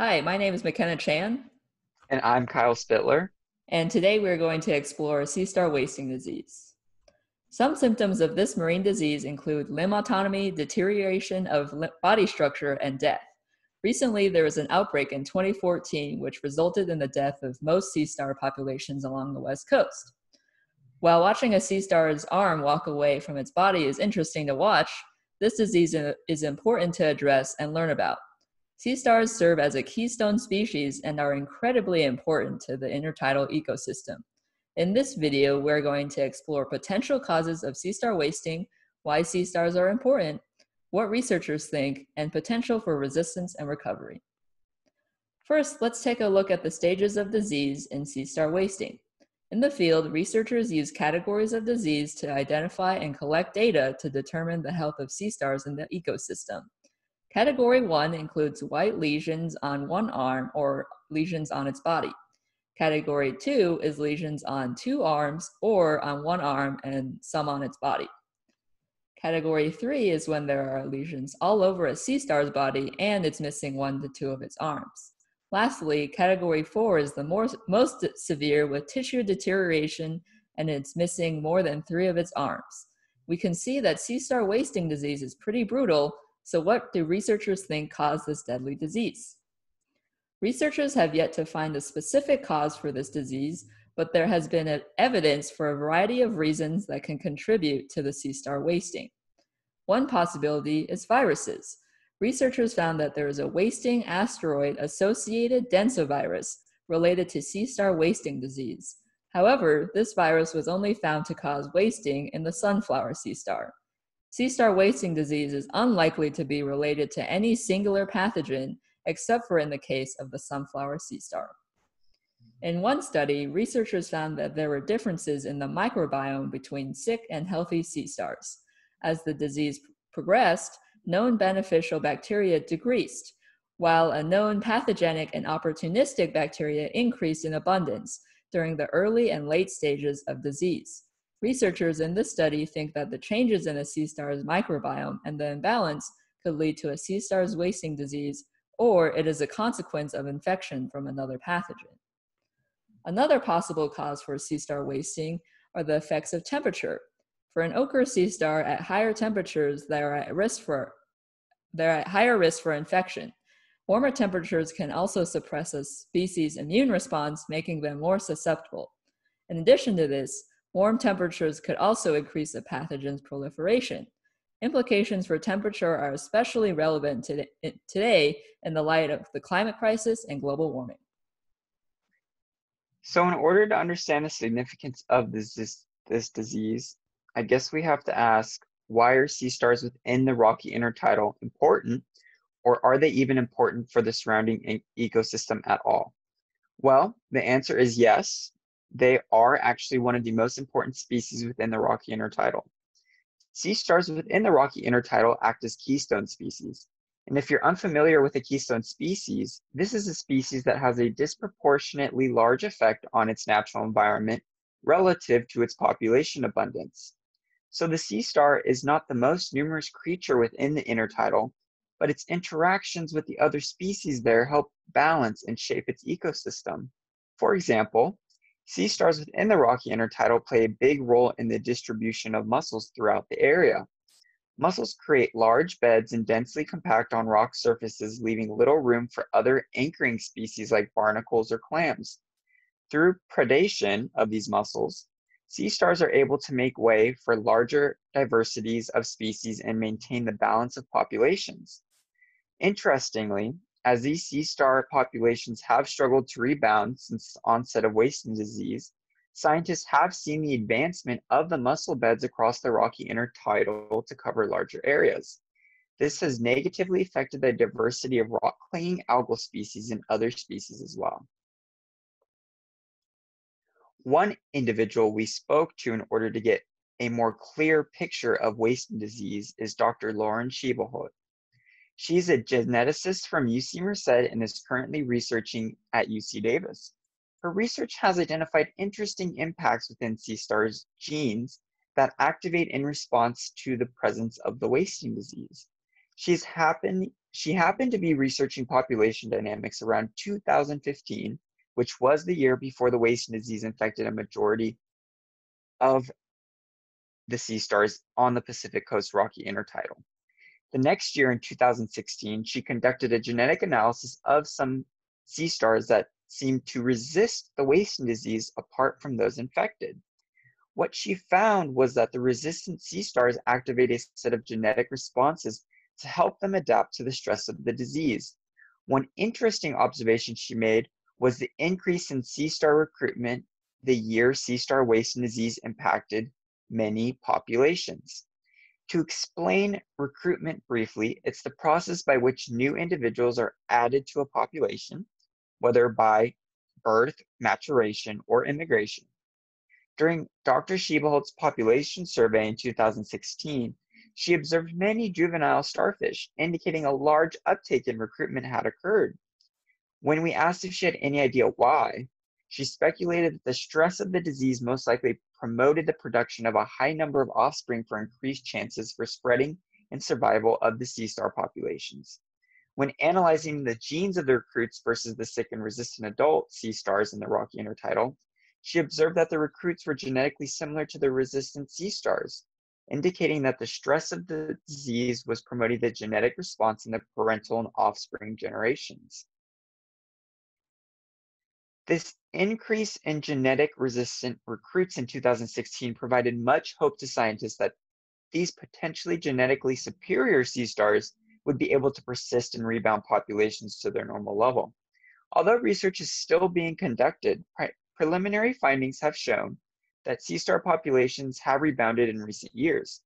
Hi, my name is McKenna Chan. And I'm Kyle Spittler. And today we're going to explore sea star wasting disease. Some symptoms of this marine disease include limb autotomy, deterioration of body structure, and death. Recently, there was an outbreak in 2014 which resulted in the death of most sea star populations along the west coast. While watching a sea star's arm walk away from its body is interesting to watch, this disease is important to address and learn about. Sea stars serve as a keystone species and are incredibly important to the intertidal ecosystem. In this video, we're going to explore potential causes of sea star wasting, why sea stars are important, what researchers think, and potential for resistance and recovery. First, let's take a look at the stages of disease in sea star wasting. In the field, researchers use categories of disease to identify and collect data to determine the health of sea stars in the ecosystem. Category 1 includes white lesions on one arm or lesions on its body. Category 2 is lesions on two arms or on one arm and some on its body. Category 3 is when there are lesions all over a sea star's body and it's missing one to two of its arms. Lastly, category 4 is the more, most severe with tissue deterioration and it's missing more than three of its arms. We can see that sea star wasting disease is pretty brutal so, what do researchers think caused this deadly disease? Researchers have yet to find a specific cause for this disease, but there has been evidence for a variety of reasons that can contribute to the sea star wasting. One possibility is viruses. Researchers found that there is a wasting asteroid associated densovirus related to sea star wasting disease. However, this virus was only found to cause wasting in the sunflower sea star. Sea star wasting disease is unlikely to be related to any singular pathogen except for in the case of the sunflower sea star. In one study, researchers found that there were differences in the microbiome between sick and healthy sea stars. As the disease progressed, known beneficial bacteria decreased, while a known pathogenic and opportunistic bacteria increased in abundance during the early and late stages of disease. Researchers in this study think that the changes in a sea star's microbiome and the imbalance could lead to a sea star's wasting disease, or it is a consequence of infection from another pathogen. Another possible cause for sea star wasting are the effects of temperature. For an ochre sea star at higher temperatures, they are at risk for they're at higher risk for infection. Warmer temperatures can also suppress a species' immune response, making them more susceptible. In addition to this, Warm temperatures could also increase the pathogen's proliferation. Implications for temperature are especially relevant today in the light of the climate crisis and global warming. So, in order to understand the significance of this, this, this disease, I guess we have to ask why are sea stars within the rocky intertidal important, or are they even important for the surrounding ecosystem at all? Well, the answer is yes, they are actually one of the most important species within the rocky intertidal. Sea stars within the rocky intertidal act as keystone species. And if you're unfamiliar with a keystone species, this is a species that has a disproportionately large effect on its natural environment relative to its population abundance. So the sea star is not the most numerous creature within the intertidal, but its interactions with the other species there help balance and shape its ecosystem. For example, Sea stars within the rocky intertidal play a big role in the distribution of mussels throughout the area. Mussels create large beds and densely compact on rock surfaces, leaving little room for other anchoring species like barnacles or clams. Through predation of these mussels, sea stars are able to make way for larger diversities of species and maintain the balance of populations. Interestingly, as these sea star populations have struggled to rebound since the onset of wasting disease, scientists have seen the advancement of the mussel beds across the rocky intertidal to cover larger areas. This has negatively affected the diversity of rock-clinging algal species and other species as well. One individual we spoke to in order to get a more clear picture of wasting disease is Dr. Lauren Schiebelhut. She's a geneticist from UC Merced and is currently researching at UC Davis. Her research has identified interesting impacts within sea stars genes that activate in response to the presence of the wasting disease. She's happen, she happened to be researching population dynamics around 2015, which was the year before the wasting disease infected a majority of the sea stars on the Pacific Coast Rocky Intertidal. The next year in 2016, she conducted a genetic analysis of some sea stars that seemed to resist the wasting disease apart from those infected. What she found was that the resistant sea stars activate a set of genetic responses to help them adapt to the stress of the disease. One interesting observation she made was the increase in sea star recruitment the year sea star wasting disease impacted many populations. To explain recruitment briefly, it's the process by which new individuals are added to a population, whether by birth, maturation, or immigration. During Dr. Schiebelhut's population survey in 2016, she observed many juvenile starfish, indicating a large uptake in recruitment had occurred. When we asked if she had any idea why, she speculated that the stress of the disease most likely promoted the production of a high number of offspring for increased chances for spreading and survival of the sea star populations. When analyzing the genes of the recruits versus the sick and resistant adult sea stars in the Rocky Intertidal, she observed that the recruits were genetically similar to the resistant sea stars, indicating that the stress of the disease was promoting the genetic response in the parental and offspring generations. This increase in genetic resistant recruits in 2016 provided much hope to scientists that these potentially genetically superior sea stars would be able to persist and rebound populations to their normal level. Although research is still being conducted, pre preliminary findings have shown that sea star populations have rebounded in recent years.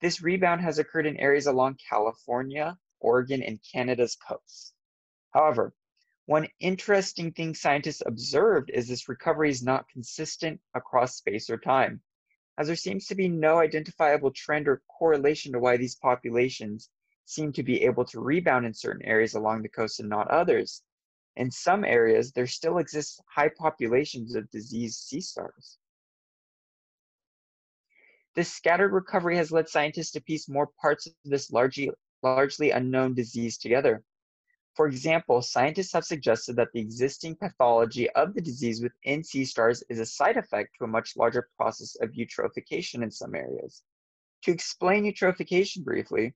This rebound has occurred in areas along California, Oregon, and Canada's coasts. However, one interesting thing scientists observed is this recovery is not consistent across space or time, as there seems to be no identifiable trend or correlation to why these populations seem to be able to rebound in certain areas along the coast and not others. In some areas, there still exists high populations of diseased sea stars. This scattered recovery has led scientists to piece more parts of this largely, largely unknown disease together. For example, scientists have suggested that the existing pathology of the disease within sea stars is a side effect to a much larger process of eutrophication in some areas. To explain eutrophication briefly,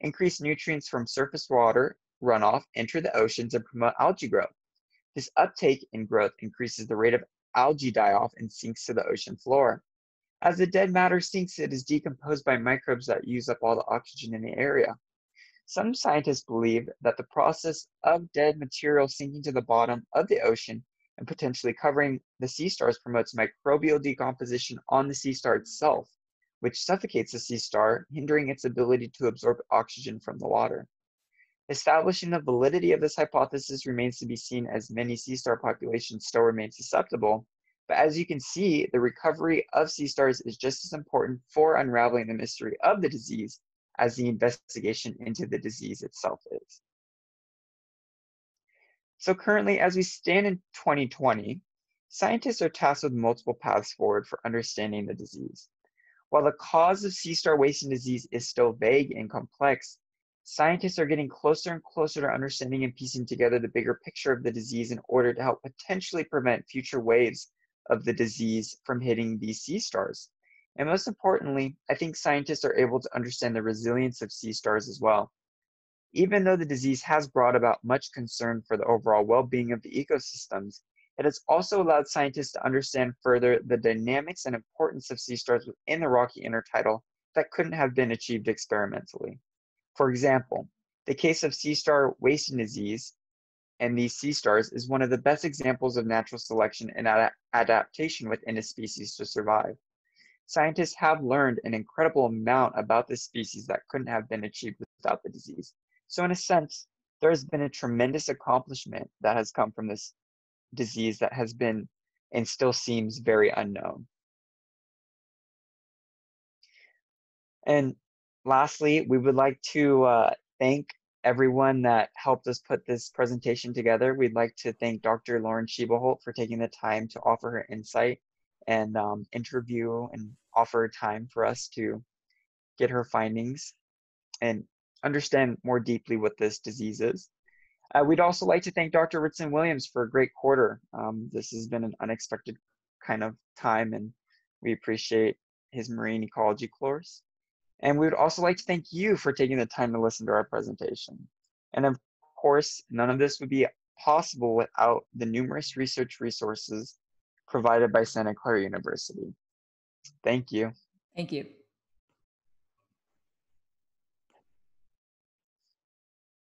increased nutrients from surface water runoff enter the oceans and promote algae growth. This uptake in growth increases the rate of algae die-off and sinks to the ocean floor. As the dead matter sinks, it is decomposed by microbes that use up all the oxygen in the area. Some scientists believe that the process of dead material sinking to the bottom of the ocean and potentially covering the sea stars promotes microbial decomposition on the sea star itself, which suffocates the sea star, hindering its ability to absorb oxygen from the water. Establishing the validity of this hypothesis remains to be seen as many sea star populations still remain susceptible. But as you can see, the recovery of sea stars is just as important for unraveling the mystery of the disease as the investigation into the disease itself is. So currently, as we stand in 2020, scientists are tasked with multiple paths forward for understanding the disease. While the cause of sea star wasting disease is still vague and complex, scientists are getting closer and closer to understanding and piecing together the bigger picture of the disease in order to help potentially prevent future waves of the disease from hitting these sea stars. And most importantly, I think scientists are able to understand the resilience of sea stars as well. Even though the disease has brought about much concern for the overall well-being of the ecosystems, it has also allowed scientists to understand further the dynamics and importance of sea stars within the rocky intertidal that couldn't have been achieved experimentally. For example, the case of sea star wasting disease and these sea stars is one of the best examples of natural selection and ad adaptation within a species to survive. Scientists have learned an incredible amount about this species that couldn't have been achieved without the disease. So in a sense, there has been a tremendous accomplishment that has come from this disease that has been and still seems very unknown. And lastly, we would like to uh, thank everyone that helped us put this presentation together. We'd like to thank Dr. Lauren Schiebelhut for taking the time to offer her insight and um, interview and offer time for us to get her findings. And understand more deeply what this disease is. Uh, we'd also like to thank Dr. Ritson Williams for a great quarter. Um, this has been an unexpected kind of time, and we appreciate his marine ecology course. And we would also like to thank you for taking the time to listen to our presentation. And of course, none of this would be possible without the numerous research resources provided by Santa Clara University. Thank you. Thank you.